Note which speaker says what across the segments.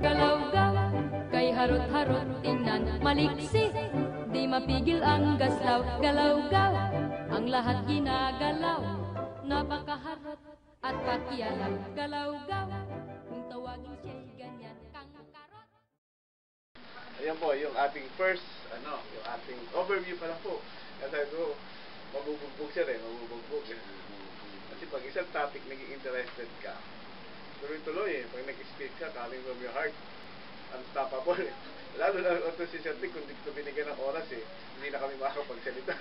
Speaker 1: Galaw-gaw, kay harot-harot tingnan maliksi Di mapigil ang gaslaw, galaw-gaw Ang lahat ginagalaw Napakaharot at pakialam Galaw-gaw, kung tawagin siya'y ganyan kang karot
Speaker 2: Ayan po, yung ating first, ano, yung ating overview pa lang po. Kasi ko, mabubugbog siya rin, mabubugbog. Kasi pag isang topic naging interested ka, tuloy-tuloy eh. Pag nag-speak ka, coming from your heart, unstoppable eh. Lalo na ito si Sir Tick, kung di ko binigyan ng oras eh, hindi na kami makakapagsalita.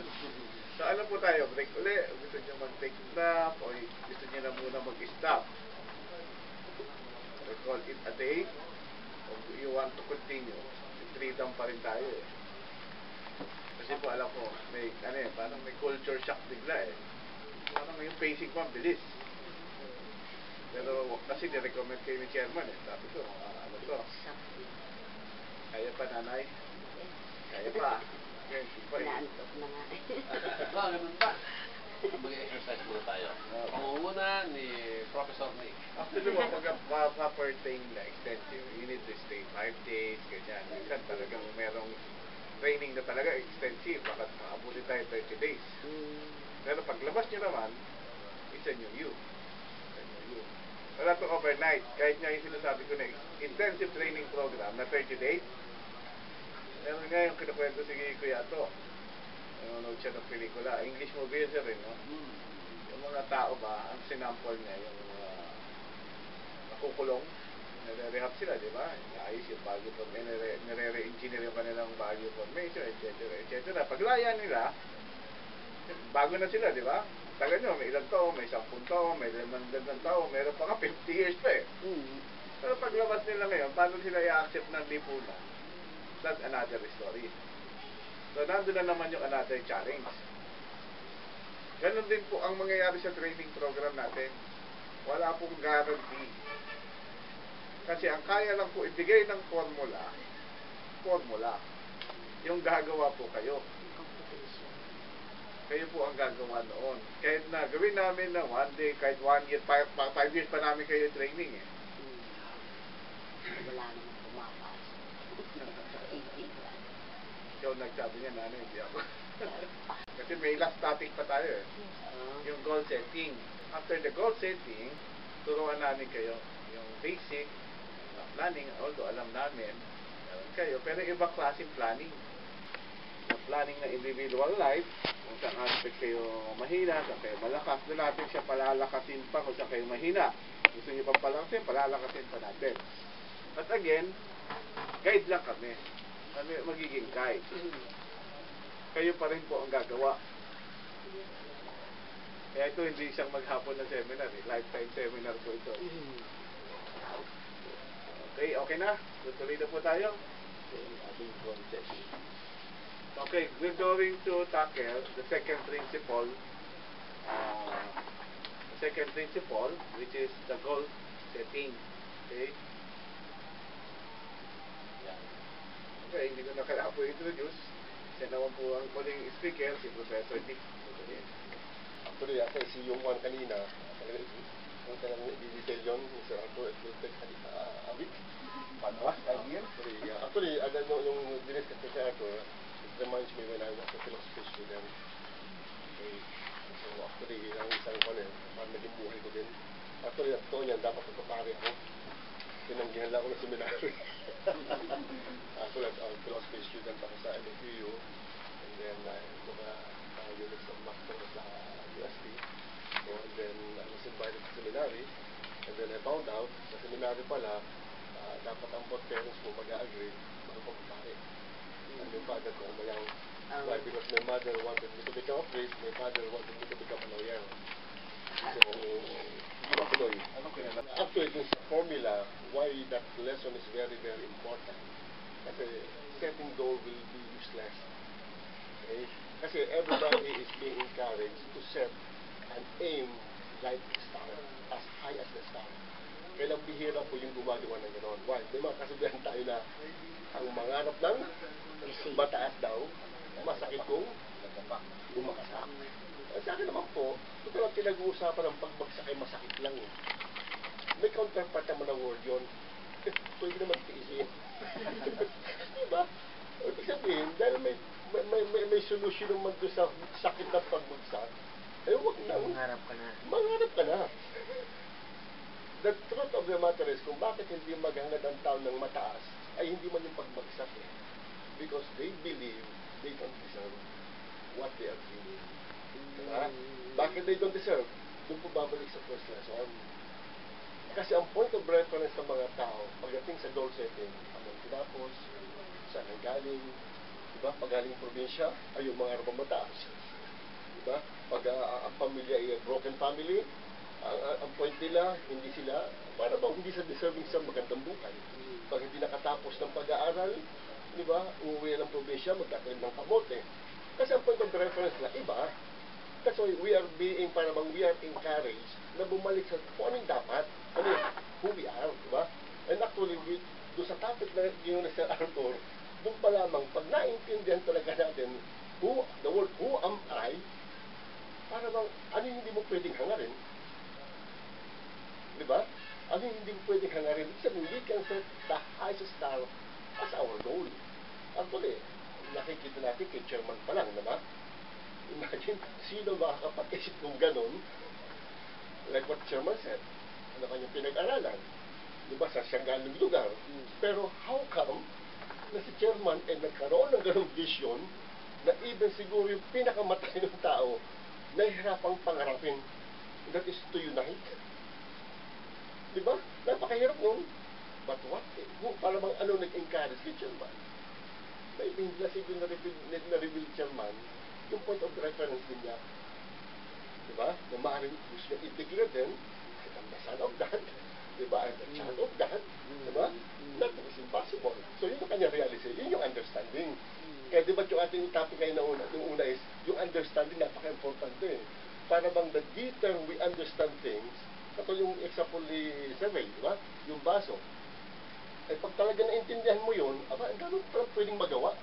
Speaker 2: so ano po tayo, break uli. Gusto niyo mag-take nap, o gusto niyo na muna mag-stop. We call it a day o you want to continue, freedom pa rin tayo eh. Kasi po alam ko, may, ano eh, parang may culture shock bigla. Ang bilis. Pero kasi ni-recommend kayo ni chairman eh. Sabi ko, ah, ano to? Kaya pa nanay? Kaya pa. Pa eh.
Speaker 3: Naantok na nga.
Speaker 4: Ba, ganun ba? Mag-exercise muna tayo. Pangunguna ni Professor Nick.
Speaker 2: Actually mo, pag pa- pa-pertain na extensive, you need to stay 5 days, ganyan. Minsan talagang merong training na talaga extensive, baka maabuti tayo 30 days.
Speaker 3: Mm.
Speaker 2: Pero paglabas nyo naman, it's a new you. It's a new you. Wala to overnight. Kahit nga yung sinasabi ko na intensive training program na 30 days, meron nga yung kinukwento si Kuya to. Nanonood siya ng pelikula. English movie siya rin, no?
Speaker 4: Hmm.
Speaker 2: Yung mga tao ba, ang sinample niya, yung mga nakukulong, nare-rehab sila, di ba? Naayos yung value form, nare- nare-re-engineer yung kanilang value formation, etc. etc. Paglaya nila, bago na sila, di ba? Tagal nyo, may ilang taon, may 10 taon, may limang gandang taon, meron pa nga 50 years pa eh.
Speaker 3: Mm.
Speaker 2: Pero paglabas nila ngayon, paano sila i-accept ng lipunan? That's another story. So, nandun na naman yung another challenge. Ganon din po ang mangyayari sa training program natin. Wala pong guarantee. Kasi ang kaya lang po ibigay ng formula, formula. Yung gagawa po kayo. Kayo po ang gagawa noon. Kahit na gawin namin na one day, kahit one year, five, five, five years pa namin kayo training eh.
Speaker 3: Mm. Wala naman ba?
Speaker 2: Ikaw nagsabi niya, nanay, hindi ako. Kasi may last topic pa tayo eh.
Speaker 3: Ah.
Speaker 2: Yung goal setting. After the goal setting, turuan namin kayo yung basic na planning, although alam namin, meron kayo, pero iba klaseng planning. Yung planning na individual life, kung saan kayo mahina, saan kayo malakas, doon natin siya palalakasin pa kung saan kayo mahina. Gusto niyo pang palakasin, palalakasin pa natin. But again, guide lang kami. Kami magiging guide. Kayo pa rin po ang gagawa. Kaya ito hindi isang maghapon na seminar, eh. lifetime seminar po ito. Okay, okay na? Tutuloy na po tayo?
Speaker 3: Yung ating concept.
Speaker 2: Okay, we're going to tackle the second principle. Uh, the second principle, which is the goal setting. Okay? Okay, hindi ko na kailangan po introduce. Siya naman po ang muling speaker, si Professor Dick.
Speaker 5: Actually, ako si yung one kanina, talaga kung talagang i-detail yun, Mr. Arthur, it will take uh, a week.
Speaker 2: Paano ba? Five years?
Speaker 5: Actually, ano, yung, diniscuss ko si it reminds me when I was a philosophy student. Okay. So, actually, ang isang ko eh, parang naging buhay ko din. Actually, ang totoo niyan, dapat magpapari ako. Tinanggihan lang ako ng seminary. actually, as a philosophy student ako sa LFU. And then, I took a, a units of master sa UST. So, and then, I was invited to seminary. And then, I found out, sa seminary pala, ah, dapat ang both parents mo mag-agree magpapapari. And yung father ko, mayang,
Speaker 3: Ah.
Speaker 5: why? Because my mother wanted me to become a priest, my father wanted me to become a lawyer. So, hindi ba tuloy?
Speaker 2: Ano kaya?
Speaker 5: Actually, this formula, why that lesson is very, very important. Kasi setting goal will be useless. Okay? Kasi everybody is being encouraged to set an aim like the star, as high as the star. Kailang bihira po yung gumagawa ng gano'n. Why? May mga kasabihan tayo na ang mangarap ng mataas daw, masakit kung bumakasak. At sa akin naman po, ito lang pinag-uusapan ng pagbagsak ay masakit lang eh. May counterpart naman ng word yun. Pwede naman tiisin. diba? Ibig sabihin, dahil may, may, may, may, may solution naman doon sa sakit ng pagbagsak, eh huwag nang
Speaker 3: Mangarap ka na.
Speaker 5: mangarap ka na. The truth of the matter is, kung bakit hindi maghangad ang tao ng mataas, ay hindi man yung pagbagsak eh. Because they believe they don't deserve what they are feeling. Diba? Bakit they don't deserve? Doon po babalik sa first lesson. Kasi ang point of reference ng mga tao, pagdating sa goal setting, ang tinapos, saan ang galing, diba? Pag galing probinsya, ay yung mga mataas. Diba? Pag ah, ang pamilya ay broken family, ang, ang, ang point nila, hindi sila, para bang hindi sa deserving sa magandang buhay. Pag hindi nakatapos ng pag-aaral, di ba, umuwi ng probinsya, magkakaroon ng kamote. Kasi ang point of reference na iba, kasi we are being, para bang we are encouraged na bumalik sa kung anong dapat, ano who we are, di ba? And actually, we, doon sa topic na yun na Sir Arthur, doon pa lamang, pag naintindihan talaga natin, who, the word who am I, para bang, ano yung hindi mo pwedeng hangarin? Di ba? Ano yung hindi mo pwedeng hangarin? Ibig sabihin, we can set the highest star as our goal. Actually, nakikita natin kay chairman pa lang, di ba? Imagine, sino makakapag-isip ng ganun? Like what chairman said, ano kanyang pinag-aralan? Di ba, sa siyang galing lugar. Pero how come na si chairman ay nagkaroon ng ganung vision na even siguro yung pinakamatay ng tao nahihirapang pangarapin that is to unite. Di ba? Napakahirap nun. But what? Kung para bang ano nag-encourage kay chairman? Maybe hindi na siguro na-reveal, na-reveal chairman yung point of reference din niya. Di ba? Na maaaring gusto niya i-declare din, I'm the son of God. Di ba? I'm the child of God. Di ba? Nothing is impossible. So yun yung kanya realization, yun yung understanding. Kaya di ba yung ating topic ngayon na una, yung una is, yung understanding napaka-importante. Para bang the deeper we understand things, katulad yung example ni Survey, di ba? Yung baso. Eh pag talaga naintindihan mo yun, aba, ang dami pa pwedeng magawa.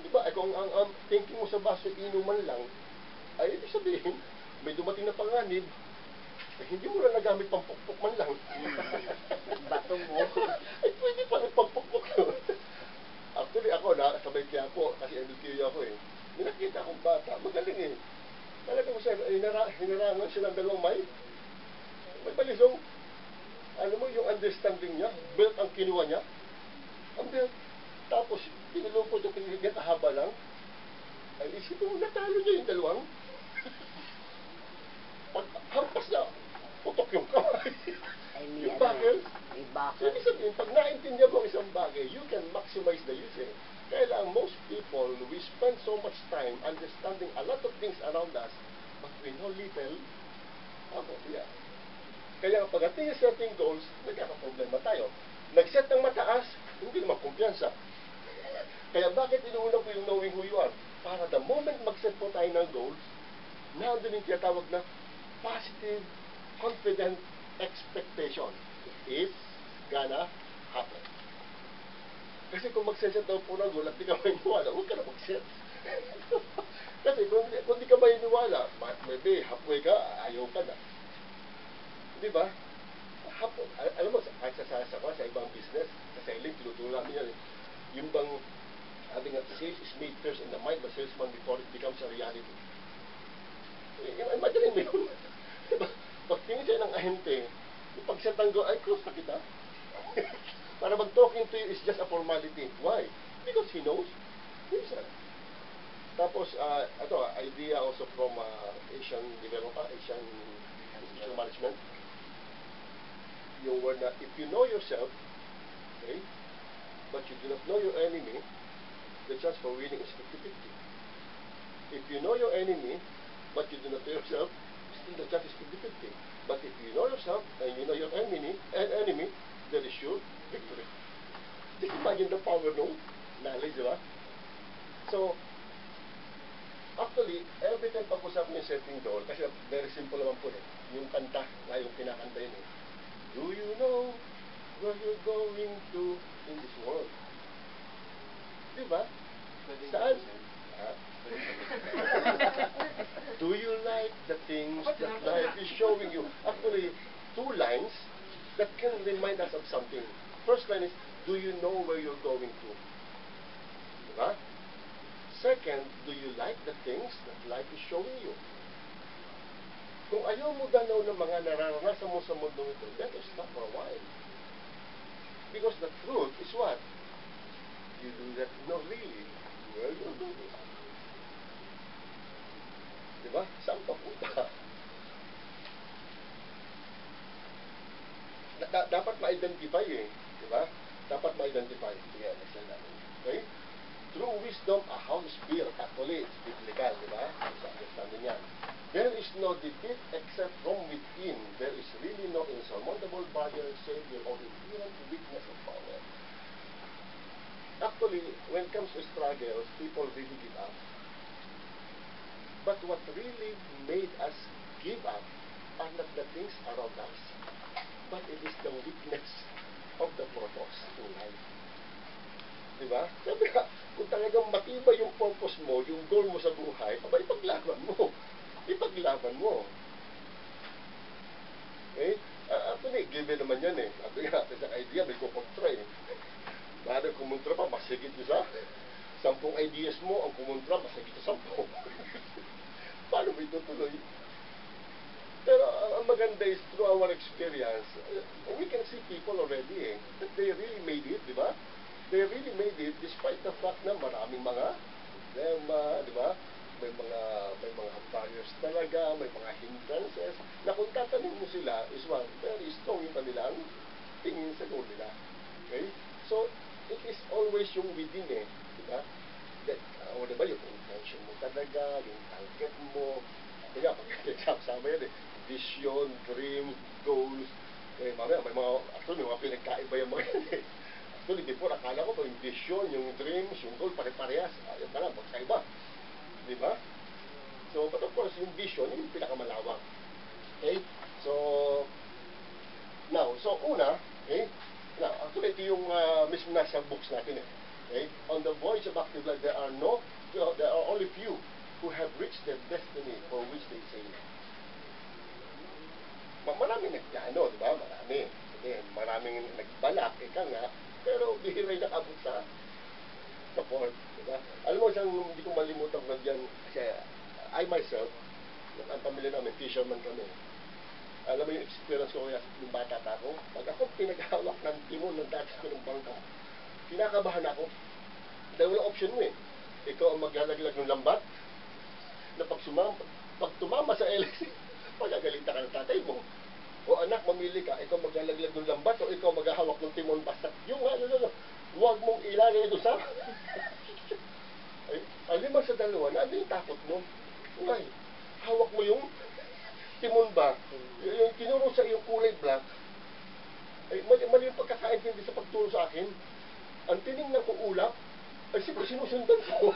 Speaker 5: Di ba? Eh, kung ang, ang thinking mo sa baso, inuman lang, ay ibig sabihin, may dumating na panganib, eh, hindi mo na nagamit pampukpok man lang.
Speaker 3: Bato mo.
Speaker 5: ay pwede pa rin pampukpok yun. Actually, ako na, sabay kaya po, kasi MLQ ako eh. May nakita akong bata, magaling eh. Talaga ko siya, hinara, hinarangan siya ng dalawang may. May balisong. Ano mo, yung understanding niya, belt ang kinuha niya. Ang belt. Tapos, pinulupot yung kinuha niya, kahaba lang. Ay, isipin mo, natalo niya yung dalawang. Pag hampas na, putok yung kamay.
Speaker 3: Ay, may
Speaker 5: yung
Speaker 3: ano,
Speaker 5: bakal.
Speaker 3: may
Speaker 5: So,
Speaker 3: bakal.
Speaker 5: ibig sabihin, pag naintindihan mo ang isang bagay, you can maximize the use eh. Kaya lang, most people, we spend so much time understanding a lot of things around us, but we know little about yeah. Kaya pagdating sa setting goals, nagkakaproblema tayo. Nag-set ng mataas, hindi naman kumpiyansa. Kaya bakit inuuna ko yung knowing who you are? Para the moment mag-set po tayo ng goals, nandun yung tinatawag na positive, confident expectation. It's gonna happen. Kasi kung mag-set daw po ng goal at di ka maniniwala, huwag ka na mag-set. Kasi kung, kung di ka maniniwala, ma- maybe halfway ka, ayaw ka na. Di ba? Hapon, al- alam mo, kahit sa, sa, sa, sa ibang business, sa selling, tinuturo namin yan. eh. Yung bang, having a sales is made first in the mind the salesman before it becomes a reality. Eh, Imagine mo yun. diba? Pag tingin siya ng ahente, yung pagsetang go, ay, close na kita. Para mag-talking to you is just a formality. Why? Because he knows himself. Tapos, uh, ito, idea also from uh, Asian developer, Asian institutional management. Yung word na, if you know yourself, okay, but you do not know your enemy, the chance for winning is 50-50. If you know your enemy, but you do not know yourself, still the chance is 50-50. But if you know yourself and you know your enemy, and enemy, there is sure victory. Just imagine the power no knowledge, di? So, actually, every time pag-usap niyo setting goal, kasi very simple naman po eh, yung kanta na yung kinakanta yun eh. Do you know where you're going to in this world? Di ba? Saan?
Speaker 4: ganun.
Speaker 5: Ha?
Speaker 4: Pwedeng ganun.
Speaker 5: Do that life is showing you. Actually, two lines that can remind us of something. First line is, do you know where you're going to? Diba? Second, do you like the things that life is showing you? Kung ayaw mo danaw ng mga nararanasan mo sa mundo ito, better stop for a while. Because the truth is what? You do that, no really, where you're going. Diba? Saan papunta? Da- da- dapat ma-identify eh. Diba? Dapat ma-identify. Sige, next slide natin. Okay? Through wisdom, a house. Actually, it's biblical, di ba? Sa understanding yan. There is no defeat except from within. There is really no insurmountable barrier, savior, or inherent weakness of power. Actually, when it comes to struggles, people really give up. But what really made us give up are not the things around us, but it is the weakness of the purpose in life. Di ba? Sabi nga, kung talagang matibay yung purpose mo, yung goal mo sa buhay, aba, ipaglaban mo. Ipaglaban mo. Eh, uh, actually, given naman yan eh. Sabi nga, sa idea, may kukontra eh. Baada kumontra pa, mas higit yung sa sampung ideas mo, ang kumontra, mas higit sa sampung. Paano mo itutuloy? Pero uh, ang maganda is through our experience, uh, we can see people already eh, that they really made it, di ba? They really made it despite the fact na maraming mga problema, di ba? May mga may mga barriers talaga, may mga hindrances, na kung tatanong mo sila is one, very strong yung kanilang tingin sa goal nila. Okay? So, it is always yung within eh, di ba? That, uh, o di ba, yung intention mo talaga, yung target mo, kaya pag nagsasama yan eh, vision, dream, goals, eh, mamaya may mga, actually may mga pinagkaiba yung mga yan eh. Actually, before, akala ko yung vision, yung dreams, yung goal, pare-parehas, ayun pala, magkaiba. Di ba? So, but of course, yung vision, yung pinakamalawak. Okay? So, now, so una, okay, now, actually, ito yung uh, mismo nasa books natin eh. Okay? On the voyage of active life, there are no, there are only few who have reached their destiny for which they sail. Ma- Maraming nagplano, di ba? Marami. Sige, maraming nagbalak, ika nga, pero bihira yung nakabot sa sa port, di ba? Alam mo, isang hindi ko malimutan ko dyan, kasi I myself, ang pamilya namin, fisherman kami. Alam mo yung experience ko kaya nung bata pa ako, pag ako pinaghawak ng timon ng dati ko ng bangka, kinakabahan ako. Dahil walang option mo eh. Ikaw ang maglalaglag ng lambat, na pag, sumama, pag tumama sa LSC, pagagalitan ka ng tatay mo. O anak, mamili ka, ikaw maglalaglag ng lambat o ikaw maghahawak ng timon basta. Yung ano, ano, huwag mong ilagay ito sa... Ay, aliman sa dalawa, na ano yung takot mo? Ngay, hawak mo yung timon ba? Yung tinuro sa iyong kulay black, ay mali, mali yung pagkakaintindi sa pagturo sa akin. Ang tinignan ko ulap, ay siyempre sinusundan ko.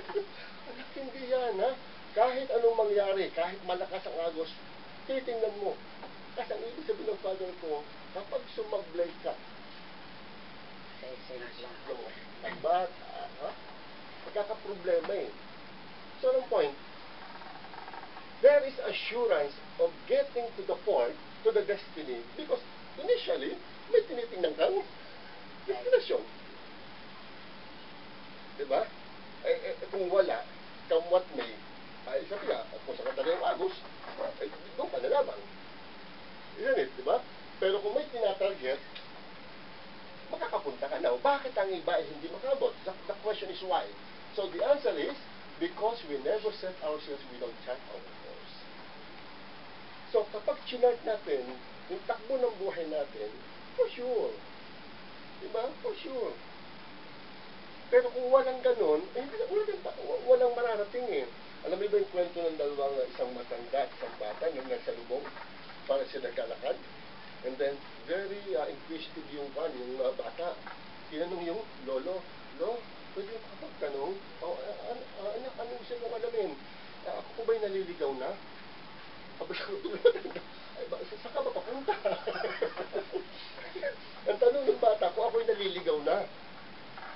Speaker 5: Anak, hindi yan ha. Kahit anong mangyari, kahit malakas ang agos, titingnan mo. Kasi ang ibig sabihin ng father ko, kapag sumablay ka, ng ng bata, ha? Magkakaproblema eh. So, anong point? There is assurance of getting to the point, to the destiny, because initially, may tinitingnan kang destination. Diba? Eh, eh, kung wala, come what may, ay sabi nga, kung sa katagal yung agos, ay doon ka nalaman. Yan it, diba? Pero kung may tinatarget, makakapunta ka. Now, bakit ang iba ay hindi makabot? The, the question is why. So the answer is, because we never set ourselves, we don't chart our course. So kapag chinart natin, yung takbo ng buhay natin, for sure. Diba? For sure. Pero kung walang ganun, eh, walang, walang mararating eh. Alam mo ba yung kwento ng dalawang isang matanda at isang bata nung nasa lubong para sila nagkalakad? And then, very uh, inquisitive yung kan, yung uh, bata. Tinanong yung lolo, Lo, pwede mo kapagtanong? Oh, uh, ano, uh, anak, anong gusto mong alamin? Uh, ako po ba'y naliligaw na? Abay, ay, ba, sa, saan ka ba papunta? Ang tanong ng bata ko, ako'y naliligaw na.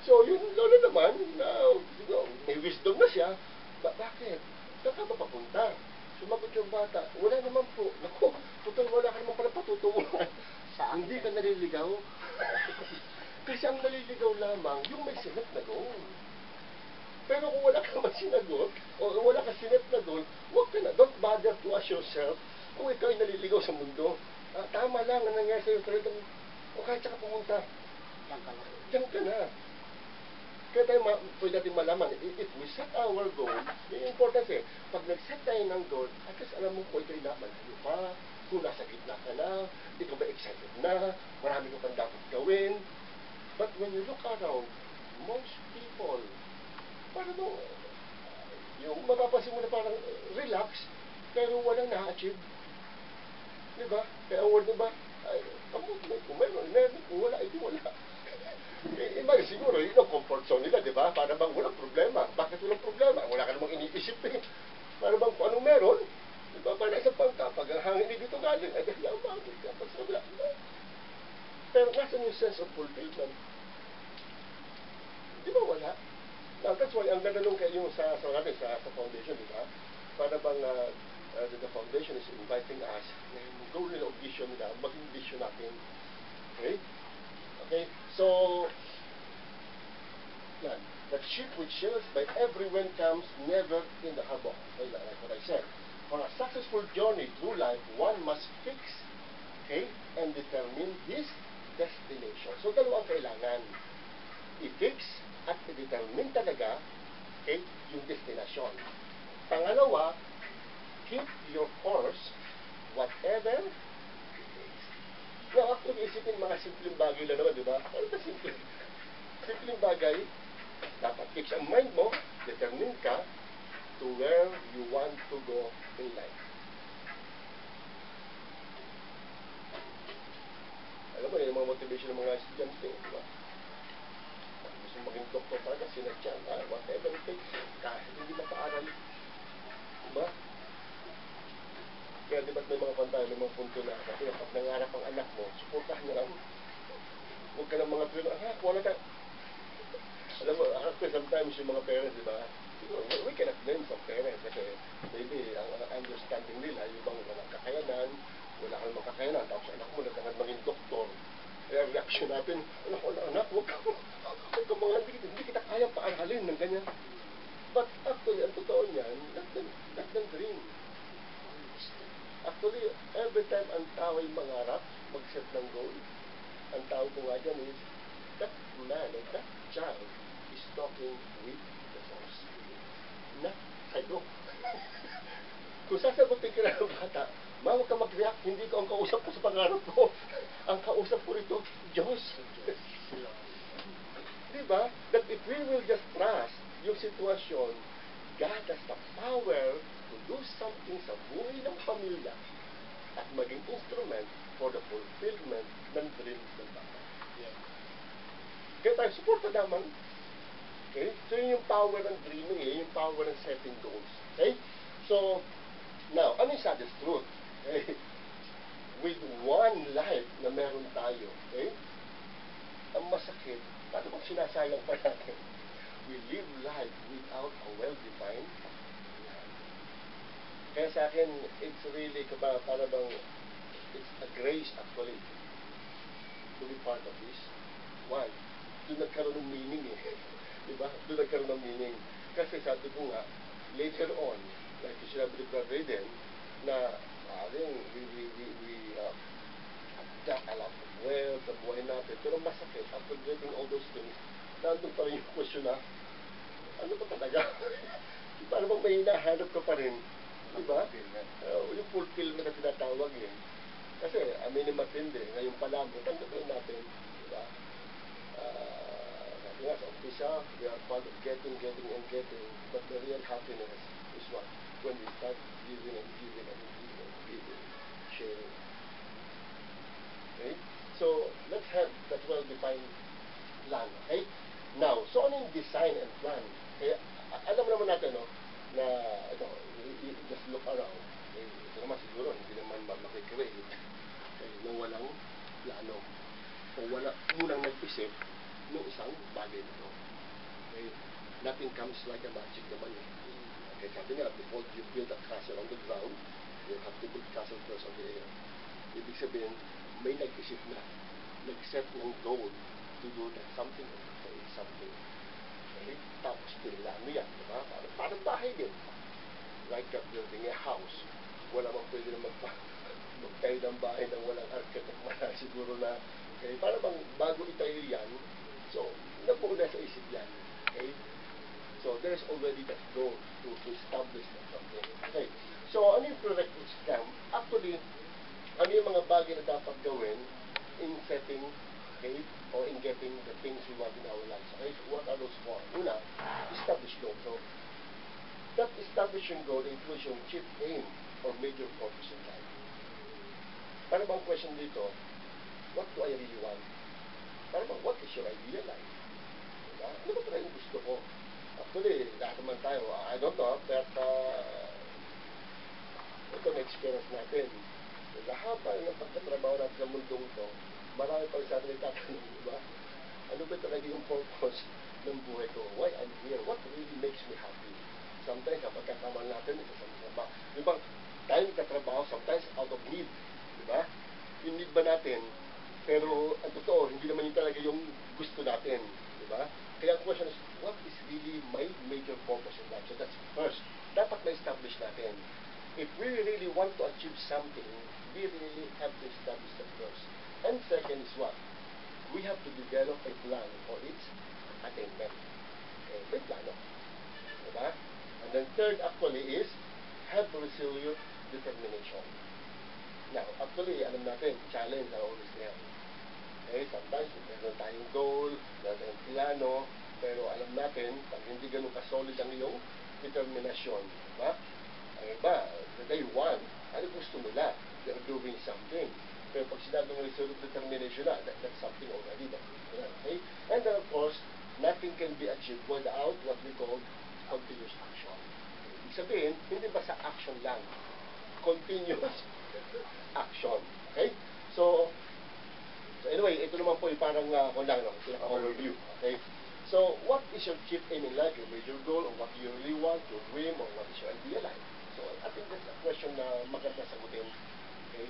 Speaker 5: So, yung lolo naman, na, you know, may wisdom na siya, ba, bakit? Saan ka ba papunta? Sumagot yung bata, wala naman po. Naku, putol wala ka naman pala patutunguhan. Hindi ka naliligaw. Kasi ang naliligaw lamang, yung may sinat na goal. Pero kung wala ka naman sinagot, o wala ka sinat na goal, huwag ka na. Don't bother to ask yourself kung ikaw ay naliligaw sa mundo. Ah, tama lang ang nangyari sa'yo. Talagang, o kahit saan ka pumunta,
Speaker 3: Yan ka lang.
Speaker 5: Diyan ka na. Kaya tayo ma- pwede natin malaman, if, we set our goal, yung importance eh, pag nag-set tayo ng goal, at least alam mo kung ito'y namalayo pa, kung nasa gitna ka na, ikaw ba excited na, marami ka pang dapat gawin. But when you look around, most people, parang yung mapapansin mo na parang relax, pero walang na-achieve. Di ba? Kaya ang word, di ba? Ay, may, kung meron, meron, kung wala, hindi wala. Eh, iba siguro, yun ang comfort zone nila, di ba? Para bang walang problema. Bakit walang problema? Wala ka namang iniisip eh. Para bang kung anong meron, di ba? Para isang pangka, pag ang hangin dito galing, ay dahil ang bakit ka pa sa wala. Pero nasan yung sense of fulfillment? Di ba wala? Now, that's why ang ganda nung kayo sa, sa, sa, sa foundation, di ba? Para bang uh, uh, the, the foundation is inviting us na yung goal nila o vision nila, maging vision natin. Okay? Okay? So, yan. That ship which sails by every wind comes never in the harbor. Okay, like what I said. For a successful journey through life, one must fix, okay, and determine his destination. So, dalawang kailangan. I-fix at i-determine talaga, okay, yung destination. Pangalawa, keep your course, whatever. Now, actually, isipin mga simpleng bagay lang naman, di ba? Ano ba simple? Simpleng bagay, dapat fix ang mind mo, determine ka to where you want to go in life. Alam mo, yung mga motivation ng mga estudyante, di ba? Gusto maging doktor talaga, sinadyan, ah, whatever it takes, kahit hindi mapaaral. Di ba? Kaya di ba't may mga kanta, may mga punto na, kasi pag nangarap ang anak mo, suportahan niya lang. Huwag ka ng mga pero, ah, wala ka. Alam mo, actually, sometimes yung mga parents, di ba, siguro, we, cannot blame some parents kasi maybe ang, understanding nila, yung bang walang kakayanan, wala kang mga kakayanan, tapos anak mo nagkakad maging doktor. Kaya reaction natin, anak na anak, huwag ka, huwag ka mga, hindi, hindi kita kayang paaralin ng ganyan. But actually, ang totoo niyan, let them, let them dream. Actually, every time ang tao ay mangarap, mag-set ng goal, ang dyan is, that man or that child is talking with the force. Not kayo. Kung sasagutin ka ng bata, ma, huwag ka mag-react, hindi ko ang kausap ko sa pangarap ko. ang kausap ko rito, Diyos. Di ba? That if we will just trust yung sitwasyon, God has the power to do something sa buhay ng pamilya at maging instrument for the fulfillment ng dreams ng bata. Kaya tayo, suporta naman. Okay? So, yun yung power ng dreaming, eh, yung power ng setting goals. Okay? So, now, ano yung saddest truth? Okay? With one life na meron tayo, okay? Ang masakit, paano kung sinasayang pa natin? We live life without a well-defined plan. Kaya sa akin, it's really, para bang, it's a grace actually to be part of this. Why? Doon nagkaroon ng meaning eh. Di ba? Doon nagkaroon ng meaning. Kasi sabi ko nga, later on, like yung sinabi ni Brother Raiden, na maaaring we, we, we, we uh, got a lot of wealth sa buhay natin. Pero masakit, after getting all those things, nandun pa rin yung question na, ano ba talaga? Para bang may hinahanap ka pa rin? Di ba? Uh, yung fulfillment na tinatawag eh. Kasi, aminin matindi, ngayon pa lang, tanggapin natin, di ba? Uh, sabi nga sa umpisa, we are fond of getting, getting, and getting, but the real happiness is what? When we start giving and giving and giving and giving, sharing. Okay? So, let's have that well-defined plan, okay? Now, so ano yung design and plan? Kaya, a- alam naman natin, no, na, ito, you- just look around. Eh, ito naman siguro, hindi naman ma- makikreate. Okay, nung walang plano. O wala, munang nag-isip ng isang bagay na to. Okay? Nothing comes like a magic naman eh. Kaya sabi nga, before you build a castle on the ground, you have to build castle first on the air. Ibig sabihin, may nag-isip na, nag-set ng goal to do that something or to something. Okay? Tapos pinilano yan, di ba? Parang, parang bahay din. Like uh, building a house. Wala mang pwede na magpa magtayo ng bahay ng walang architect man siguro na okay, para bang bago itayo yan, so nabuo na sa isip yan. Okay? So there's already that goal to, to establish that something. Okay. So ano yung prerequisites niya? Actually, ano yung mga bagay na dapat gawin in setting, okay, or in getting the things we want in our lives. Okay, so what are those four? Una, establish goal. So, that establishing goal includes yung chief aim or major purpose in life. Para bang question dito, what do I really want? Para bang, what is your ideal life? Diba? Ano ba talaga yung gusto ko? Actually, lahat naman tayo, I don't know, but uh, ito na experience natin. Sa haba ng pagkatrabaho natin sa mundong ito, marami pa sa atin nagtatanong, di ba? Ano ba talaga yung purpose ng buhay ko? Why I'm here? What really makes me happy? Sometimes, kapag kakamal natin, ito sa mga Di ba, tayo nagtatrabaho, sometimes out of need. Ba? Yung need ba natin? Pero, ang totoo, hindi naman yun talaga yung gusto natin. Di ba? Kaya ang question is, what is really my major purpose in life? So that's first. Dapat na-establish natin. If we really want to achieve something, we really have to establish that first. And second is what? We have to develop a plan for its attainment. Okay, may plano. Diba? And then third actually is have resilient determination. Now, actually, alam natin, challenge are always there. Okay, sometimes meron tayong goal, meron tayong plano, pero alam natin, pag hindi ganun ka-solid ang iyong determinasyon, diba? Ang iba, the day one, ano gusto nila? They're doing something. Pero pag sinabi ng resolute determination na, that, that's something already. That, okay? And then of course, nothing can be achieved without what we call continuous action. Ibig sabihin, hindi basta action lang. Continuous action. Okay? So, so anyway, ito naman po yung parang uh, kung lang, no, pinaka-overview. Okay? So, what is your chief aim in life, your major goal, or what you really want, your dream, or what is your ideal life? So, I think that's a question na maganda sagutin. Okay?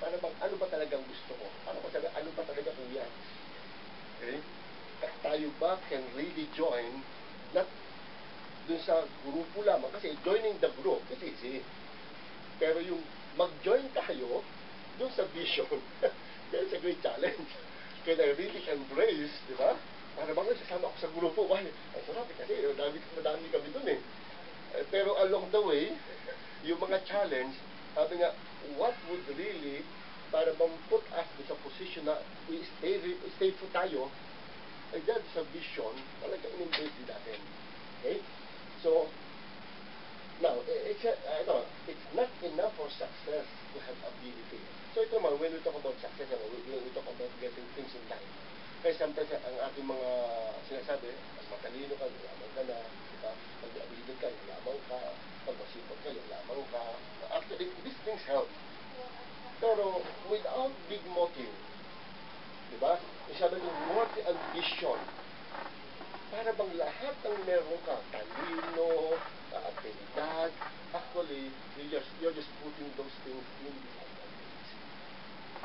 Speaker 5: Paano bang, ano ba talagang gusto ko? Ano ba talaga, ano ba talaga kung yan? Okay? At tayo ba can really join, not dun sa grupo lamang, kasi joining the group is easy. Pero yung mag-join tayo dun sa vision, that's a great challenge. Can I really embrace, di ba? Para bang sasama ako sa grupo, why? Ay, sarap eh, kasi madami, madami kami dun eh. Eh, Pero along the way, yung mga challenge, sabi nga, what would really, para bang put us sa position na we stay, stay po tayo, ay dahil sa vision, talaga in-embrace din natin. Okay? So, now, it's, a, ano, it's not enough for success to have ability. So ito naman, when we talk about success, ano, we, we talk about getting things in life. Kaya sometimes ang ating mga sinasabi, pag matalino ka, lamang ka na, di ba? Pag ability ka, lamang ka, pag masipag ka, lamang ka. Actually, these things help. Pero without big motive, di ba? Sabi ng worthy ambition, para bang lahat ng meron ka, talino, abilidad, actually, you just, you're just putting those things in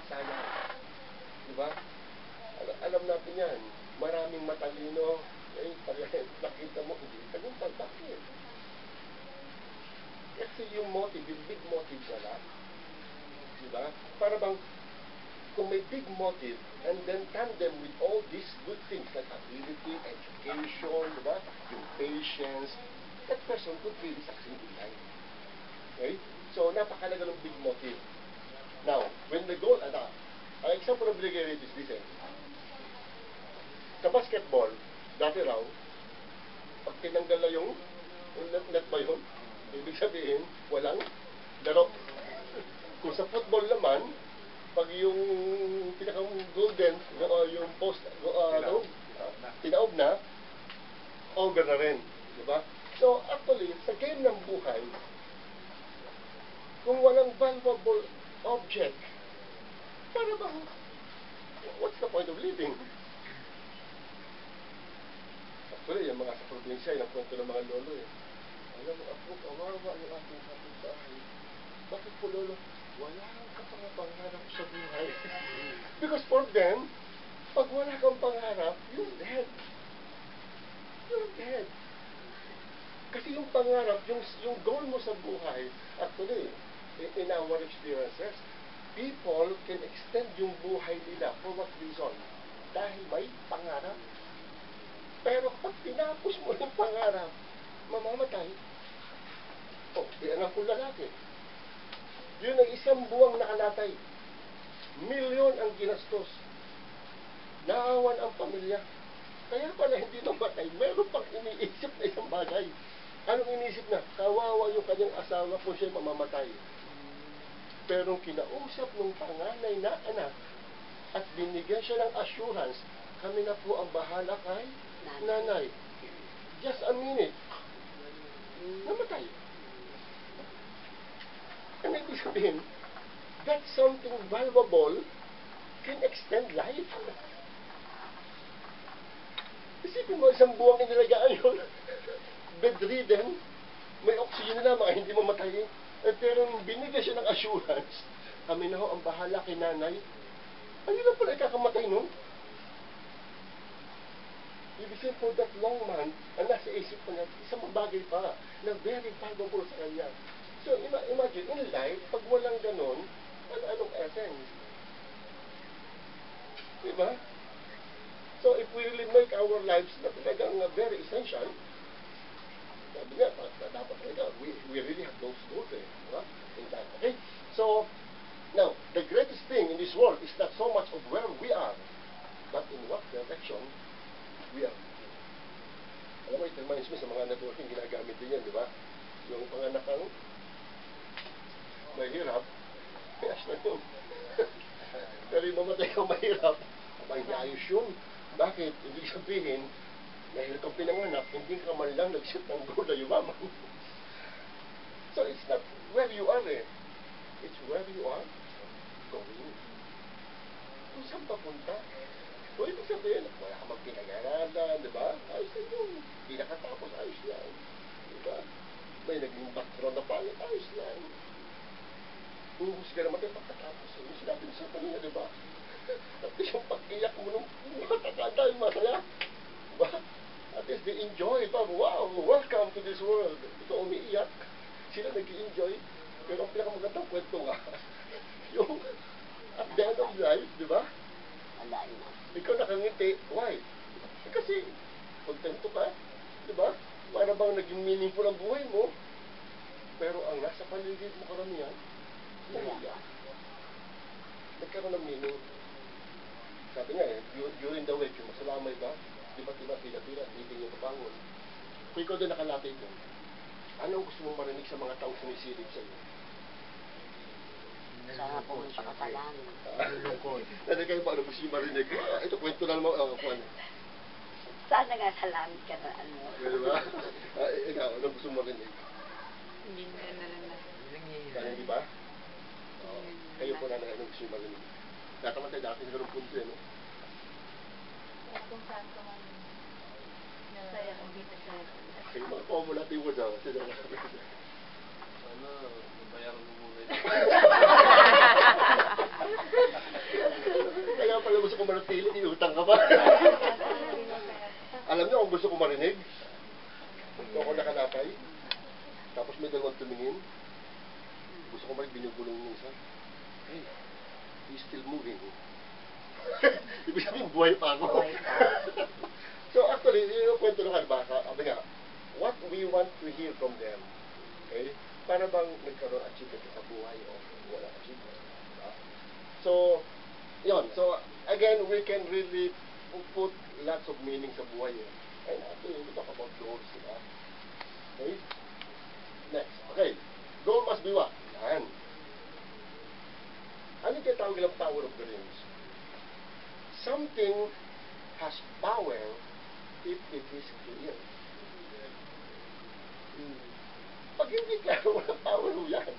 Speaker 5: sayang. Di ba? Al- alam natin yan. Maraming matalino. Eh, pag nakita mo, hindi tagumpay. Bakit? Kasi yung motive, yung big motive wala. Di ba? Para bang, kung may big motive, and then tandem with all these good things like ability, education, di ba? Yung patience, that person could really succeed in life. Okay? So, napakalaga ng big motive. Now, when the goal, ano, ang example of binigay rito is this eh. Sa basketball, dati raw, pag tinanggal na yung, yung net, net ba yun? Ibig sabihin, walang laro. Kung sa football naman, pag yung pinakang golden, uh, yung post, uh, ano, tinaob na, over na rin. Di ba? So, actually, sa game ng buhay, kung walang valuable object, para bang, what's the point of living? Actually, yung mga sa probinsya, yung kwento ng mga lolo eh. Alam mo, ako, kawawa yung ating kapitbahay. Bakit po, Lolo? Wala ka pang pangarap sa buhay. Because for them, pag wala kang pangarap, you're dead. You're dead. Kasi yung pangarap, yung, yung goal mo sa buhay, actually, in, in our experiences, people can extend yung buhay nila for what reason? Dahil may pangarap. Pero pag tinapos mo yung pangarap, mamamatay. Oh, di anak ko lalaki. Yun ang isang buwang nakalatay. Milyon ang ginastos. Naawan ang pamilya. Kaya pala hindi namatay. Meron pang iniisip na isang bagay. Anong iniisip na? Kawawa yung kanyang asawa kung siya mamamatay. Pero kinausap ng panganay na anak at binigyan siya ng assurance, kami na po ang bahala kay nanay. Just a minute. Namatay. Ang ibig sabihin, that something valuable can extend life. Isipin mo, isang buwang inilagaan yun. Bedridden, may oxygen na mga hindi mamatay. Eh, pero nung binigyan siya ng assurance, kami na ho ang bahala kay nanay. Ayun lang pala ikakamatay nun. Ibig sabihin for that long man, ang nasa isip ko na isang bagay pa na very valuable sa kanya. So ima- imagine, in life, pag walang ganon, ano anong essence? Diba? So if we really make our lives na talagang very essential, sabi nga, pa- pa- dapat talaga, we, we really have those goals eh. Diba? In life. Okay? So, now, the greatest thing in this world is not so much of where we are, but in what direction we are. Alam mo, it reminds me sa mga networking, ginagamit din yan, di ba? Yung panganak kang mahirap, kaya na yun. Pero yung mamatay kang mahirap, abay, ayos yun. Bakit? Ibig sabihin, dahil kang pinanganak, hindi ka man lang nag-set ng goal na yumaman. so it's not where you are eh. It's where you are going. Kung saan papunta? O ibig sabihin, wala ka magpinag-aralan, di ba? Ayos na yun. Hindi nakatapos, ayos lang. Di ba? May naging background na pangit, ayos lang. Uhus ka naman pagkatapos. Yung sinabi mo sa kanina, di ba? At least yung pag-iyak mo nung matatanda, yung masaya. Di ba? At least they enjoy. Pa, wow, welcome to this world. Ito umiiyak. Sila nag-enjoy. Pero ang pinakamagandang kwento nga, yung at the end of life, di ba? Ikaw nakangiti. Why? Eh, kasi, kontento ka. Di ba? Para bang naging meaningful ang buhay mo. Pero ang nasa paligid mo karamihan, naiyak. Nagkaroon ng meaning. Sabi nga eh, du- during the week, yung masalamay ka, di ba diba, pila-pila, hindi yung kabangon. Kung ikaw din nakalapit mo, anong gusto mong marinig sa mga taong sumisilip sa iyo?
Speaker 3: Sana pumunta ka sa langit.
Speaker 5: Nada kayo paano gusto nyo marinig? Ah, ito kwento na naman, oh, kwan.
Speaker 3: Sana nga sa langit ka na ano.
Speaker 5: Di ba? Ah, ikaw, anong gusto mo marinig?
Speaker 3: Minsan na lang na.
Speaker 5: Kaya di ba? Po na gusto nyo marinig? Nataman tayo dati sa ganung punto eh, no?
Speaker 6: Kung saan ka man nasaya kung dito sa
Speaker 5: Kayo mga komo natin mo sa sa
Speaker 4: Sana, nabayaran mo muna ito.
Speaker 5: Kaya pala gusto ko manatili, iutang ka pa. Alam niyo kung gusto ko marinig? Gusto ko nakalapay. Tapos may dalawang tumingin. Gusto ko marinig binubulong yung isa. Hey, he's still moving. Ibig sabihin, buhay pa ako. so actually, yung kwento na ba, sabi nga, what we want to hear from them, okay? Para bang nagkaroon achievement sa buhay o wala achievement. diba? So, yon So, again, we can really put lots of meaning sa buhay. Eh. And actually, we talk about goals, diba? Okay? Next. Okay. Goal must be what? Yan. Ano tinatawag nilang power of dreams? Something has power if it is clear. Hmm. Pag hindi klaro, wala power yan.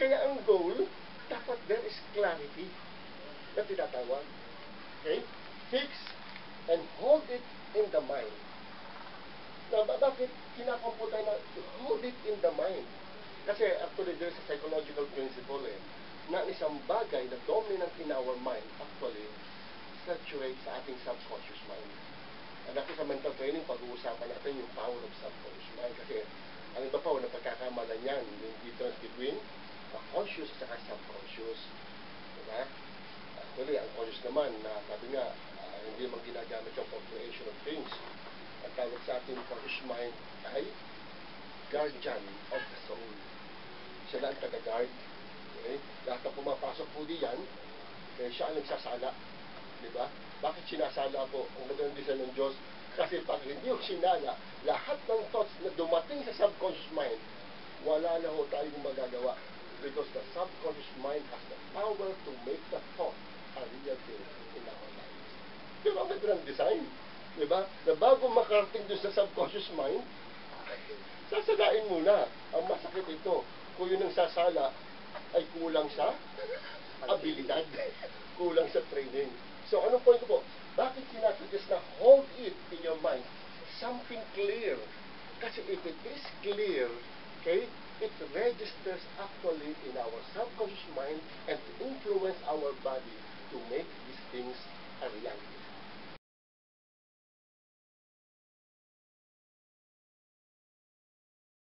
Speaker 5: Kaya ang goal, dapat there is clarity na tinatawag. Okay? Fix and hold it in the mind. Na, ba- bakit kinakomputan na hold it in the mind? Kasi actually there's a psychological principle eh, na isang bagay na dominant in our mind actually saturates sa ating subconscious mind. And ako sa mental training, pag-uusapan natin yung power of subconscious mind. Kasi ang iba pa, walang pagkakamalan yan, yung difference between uh, conscious at subconscious. Diba? Actually, ang conscious naman, na sabi nga, ah, hindi man ginagamit yung for creation of things. Ang tawag sa ating conscious mind ay guardian of the soul. Sila ang taga-guard. Okay? Lahat ng pumapasok po diyan, eh, siya ang nagsasala. Di ba? Bakit sinasala po ang magandang design ng Diyos? Kasi pag hindi yung sinala, lahat ng thoughts na dumating sa subconscious mind, wala na ho tayong magagawa. Because the subconscious mind has the power to make the thought a real thing in our lives. Di ba? May grand design. Di ba? Na bago makarating doon sa subconscious mind, sasalain muna. Ang masakit ito, kung yun ang sasala, ay kulang sa abilidad, kulang sa training. So, anong point ko po? Bakit sinasuggest na hold it in your mind? Something clear. Kasi if it is clear, okay, it registers actually in our subconscious mind and influence our body to make these things a reality.